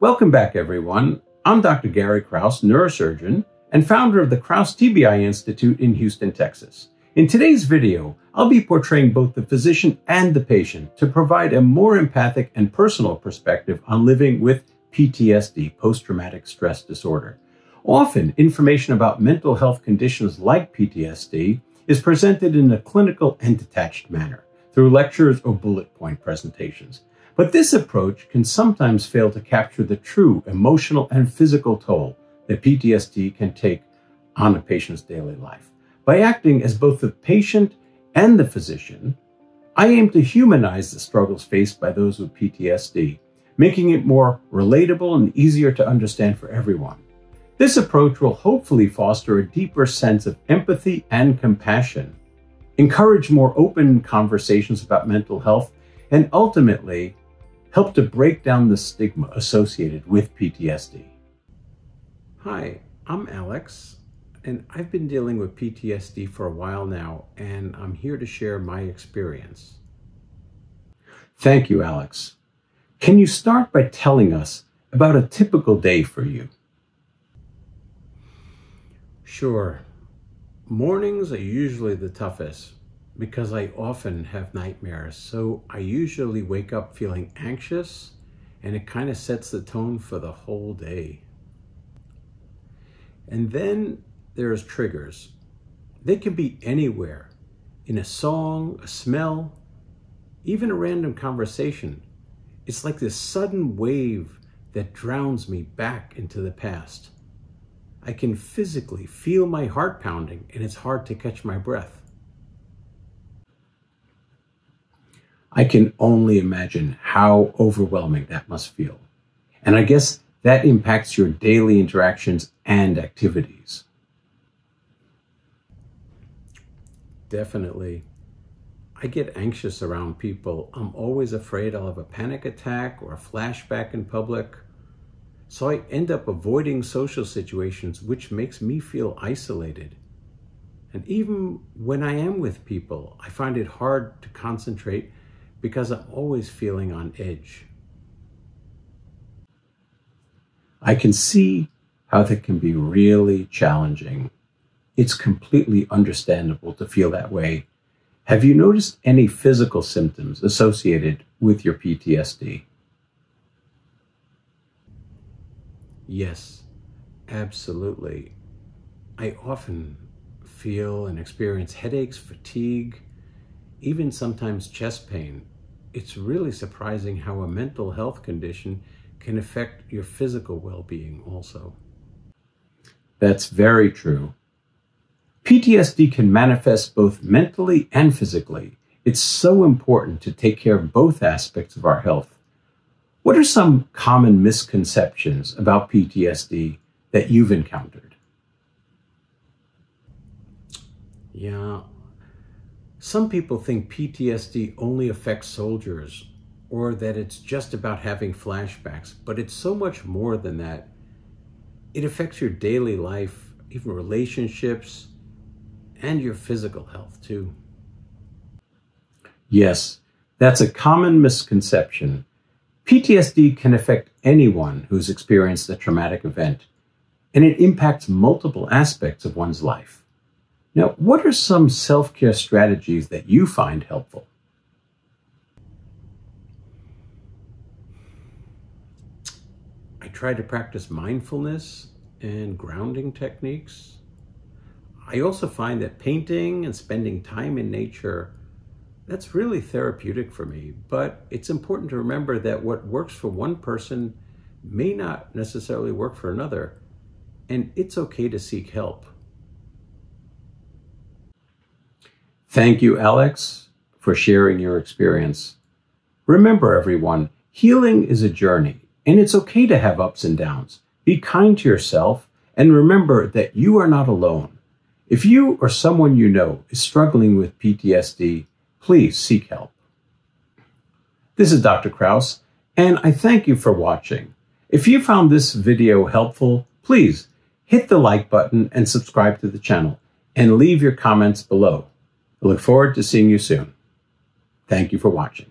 Welcome back, everyone. I'm Dr. Gary Kraus, neurosurgeon and founder of the Kraus TBI Institute in Houston, Texas. In today's video, I'll be portraying both the physician and the patient to provide a more empathic and personal perspective on living with PTSD, post traumatic stress disorder. Often, information about mental health conditions like PTSD is presented in a clinical and detached manner through lectures or bullet point presentations. But this approach can sometimes fail to capture the true emotional and physical toll that PTSD can take on a patient's daily life. By acting as both the patient and the physician, I aim to humanize the struggles faced by those with PTSD, making it more relatable and easier to understand for everyone. This approach will hopefully foster a deeper sense of empathy and compassion, encourage more open conversations about mental health, and ultimately help to break down the stigma associated with PTSD. Hi, I'm Alex, and I've been dealing with PTSD for a while now, and I'm here to share my experience. Thank you, Alex. Can you start by telling us about a typical day for you? Sure. Mornings are usually the toughest because I often have nightmares. So I usually wake up feeling anxious and it kind of sets the tone for the whole day. And then there's triggers. They can be anywhere in a song, a smell, even a random conversation. It's like this sudden wave that drowns me back into the past. I can physically feel my heart pounding and it's hard to catch my breath. I can only imagine how overwhelming that must feel. And I guess that impacts your daily interactions and activities. Definitely. I get anxious around people. I'm always afraid I'll have a panic attack or a flashback in public. So I end up avoiding social situations, which makes me feel isolated. And even when I am with people, I find it hard to concentrate because I'm always feeling on edge. I can see how that can be really challenging. It's completely understandable to feel that way. Have you noticed any physical symptoms associated with your PTSD? Yes, absolutely. I often feel and experience headaches, fatigue, even sometimes chest pain. It's really surprising how a mental health condition can affect your physical well being also. That's very true. PTSD can manifest both mentally and physically. It's so important to take care of both aspects of our health. What are some common misconceptions about PTSD that you've encountered? Yeah, some people think PTSD only affects soldiers or that it's just about having flashbacks, but it's so much more than that. It affects your daily life, even relationships, and your physical health too. Yes, that's a common misconception. PTSD can affect anyone who's experienced a traumatic event, and it impacts multiple aspects of one's life. Now, what are some self care strategies that you find helpful? I try to practice mindfulness and grounding techniques. I also find that painting and spending time in nature that's really therapeutic for me, but it's important to remember that what works for one person may not necessarily work for another, and it's okay to seek help. Thank you, Alex, for sharing your experience. Remember, everyone, healing is a journey, and it's okay to have ups and downs. Be kind to yourself, and remember that you are not alone. If you or someone you know is struggling with PTSD, please seek help. This is Dr. Kraus, and I thank you for watching. If you found this video helpful, please hit the like button and subscribe to the channel, and leave your comments below. I look forward to seeing you soon. Thank you for watching.